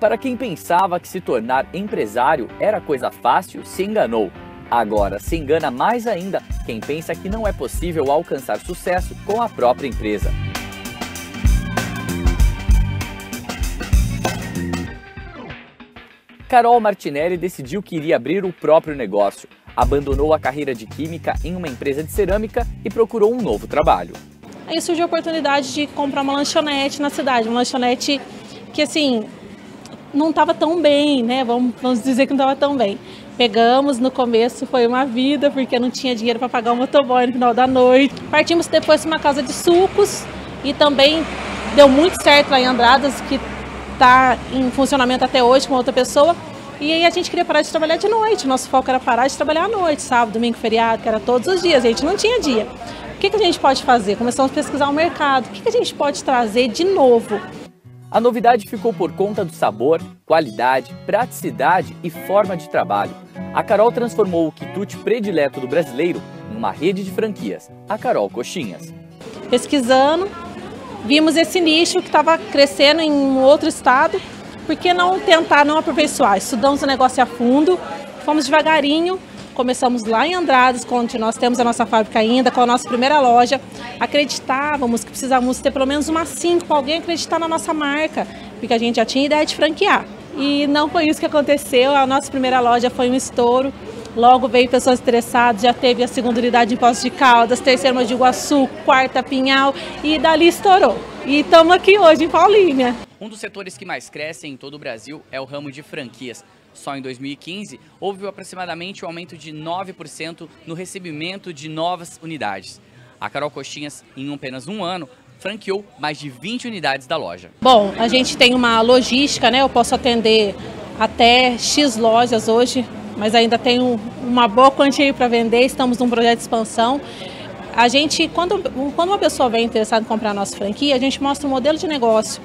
Para quem pensava que se tornar empresário era coisa fácil, se enganou. Agora, se engana mais ainda quem pensa que não é possível alcançar sucesso com a própria empresa. Carol Martinelli decidiu que iria abrir o próprio negócio. Abandonou a carreira de química em uma empresa de cerâmica e procurou um novo trabalho. Aí surgiu a oportunidade de comprar uma lanchonete na cidade, uma lanchonete que assim não estava tão bem, né? Vamos, vamos dizer que não estava tão bem. Pegamos no começo, foi uma vida, porque não tinha dinheiro para pagar o motoboy no final da noite. Partimos depois para uma casa de sucos e também deu muito certo lá em Andradas, que está em funcionamento até hoje com outra pessoa. E aí a gente queria parar de trabalhar de noite. Nosso foco era parar de trabalhar à noite, sábado, domingo, feriado, que era todos os dias. A gente não tinha dia. O que, que a gente pode fazer? Começamos a pesquisar o mercado. O que, que a gente pode trazer de novo? A novidade ficou por conta do sabor, qualidade, praticidade e forma de trabalho. A Carol transformou o quitute predileto do brasileiro em uma rede de franquias, a Carol Coxinhas. Pesquisando, vimos esse nicho que estava crescendo em um outro estado, por que não tentar não aperfeiçoar? Estudamos o negócio a fundo, fomos devagarinho, Começamos lá em Andradas, onde nós temos a nossa fábrica ainda, com a nossa primeira loja. Acreditávamos que precisávamos ter pelo menos uma cinco para alguém acreditar na nossa marca, porque a gente já tinha ideia de franquear. E não foi isso que aconteceu. A nossa primeira loja foi um estouro. Logo veio pessoas interessadas, já teve a segunda unidade em Poços de Caldas, terceira Mogi Guaçu, quarta Pinhal e dali estourou. E estamos aqui hoje em Paulínia. Um dos setores que mais crescem em todo o Brasil é o ramo de franquias. Só em 2015, houve aproximadamente um aumento de 9% no recebimento de novas unidades. A Carol Coxinhas, em apenas um ano, franqueou mais de 20 unidades da loja. Bom, a gente tem uma logística, né? Eu posso atender até X lojas hoje, mas ainda tenho uma boa quantia para vender. Estamos num projeto de expansão. A gente, quando, quando uma pessoa vem interessada em comprar a nossa franquia, a gente mostra o um modelo de negócio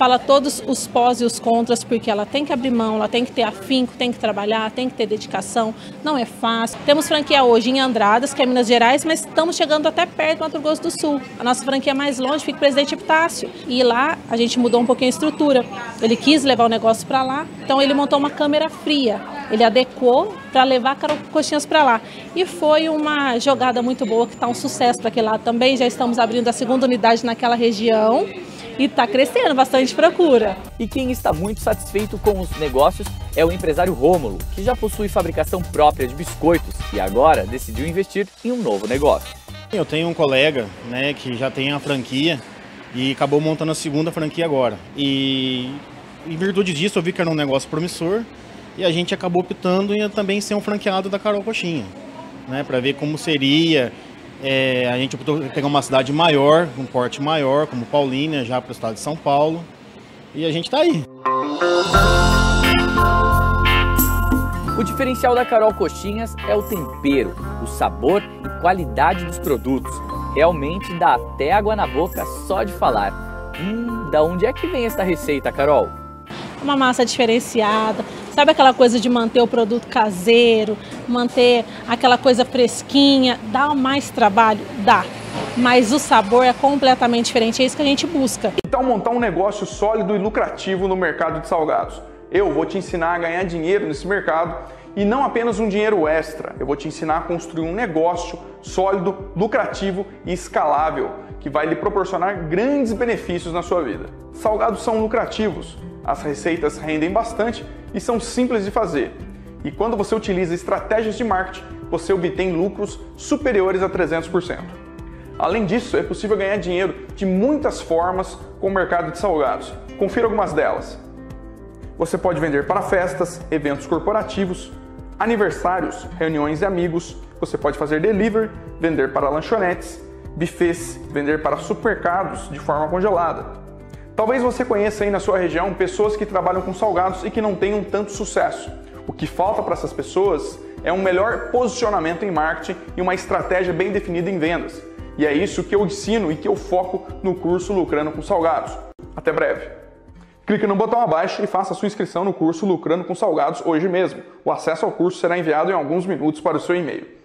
fala todos os pós e os contras, porque ela tem que abrir mão, ela tem que ter afinco, tem que trabalhar, tem que ter dedicação, não é fácil. Temos franquia hoje em Andradas, que é Minas Gerais, mas estamos chegando até perto do Mato Grosso do Sul. A nossa franquia mais longe fica Presidente Epitácio. E lá a gente mudou um pouquinho a estrutura. Ele quis levar o negócio para lá, então ele montou uma câmera fria. Ele adequou para levar coxinhas para lá. E foi uma jogada muito boa, que está um sucesso para aquele lado também. Já estamos abrindo a segunda unidade naquela região e está crescendo bastante procura. E quem está muito satisfeito com os negócios é o empresário Rômulo, que já possui fabricação própria de biscoitos e agora decidiu investir em um novo negócio. Eu tenho um colega né, que já tem a franquia e acabou montando a segunda franquia agora. E em virtude disso eu vi que era um negócio promissor e a gente acabou optando em também ser um franqueado da Carol Coxinha, né, para ver como seria é, a gente optou pegar uma cidade maior, um porte maior, como Paulínia, já para o estado de São Paulo. E a gente está aí. O diferencial da Carol Coxinhas é o tempero, o sabor e qualidade dos produtos. Realmente dá até água na boca só de falar. Hum, da onde é que vem essa receita, Carol? Uma massa diferenciada, Sabe aquela coisa de manter o produto caseiro, manter aquela coisa fresquinha? Dá mais trabalho? Dá. Mas o sabor é completamente diferente, é isso que a gente busca. Então, montar um negócio sólido e lucrativo no mercado de salgados. Eu vou te ensinar a ganhar dinheiro nesse mercado e não apenas um dinheiro extra. Eu vou te ensinar a construir um negócio sólido, lucrativo e escalável que vai lhe proporcionar grandes benefícios na sua vida. Salgados são lucrativos, as receitas rendem bastante e são simples de fazer. E quando você utiliza estratégias de marketing, você obtém lucros superiores a 300%. Além disso, é possível ganhar dinheiro de muitas formas com o mercado de salgados. Confira algumas delas. Você pode vender para festas, eventos corporativos, aniversários, reuniões de amigos, você pode fazer delivery, vender para lanchonetes, buffets, vender para supermercados de forma congelada. Talvez você conheça aí na sua região pessoas que trabalham com salgados e que não tenham tanto sucesso. O que falta para essas pessoas é um melhor posicionamento em marketing e uma estratégia bem definida em vendas. E é isso que eu ensino e que eu foco no curso Lucrando com Salgados. Até breve! Clique no botão abaixo e faça sua inscrição no curso Lucrando com Salgados hoje mesmo. O acesso ao curso será enviado em alguns minutos para o seu e-mail.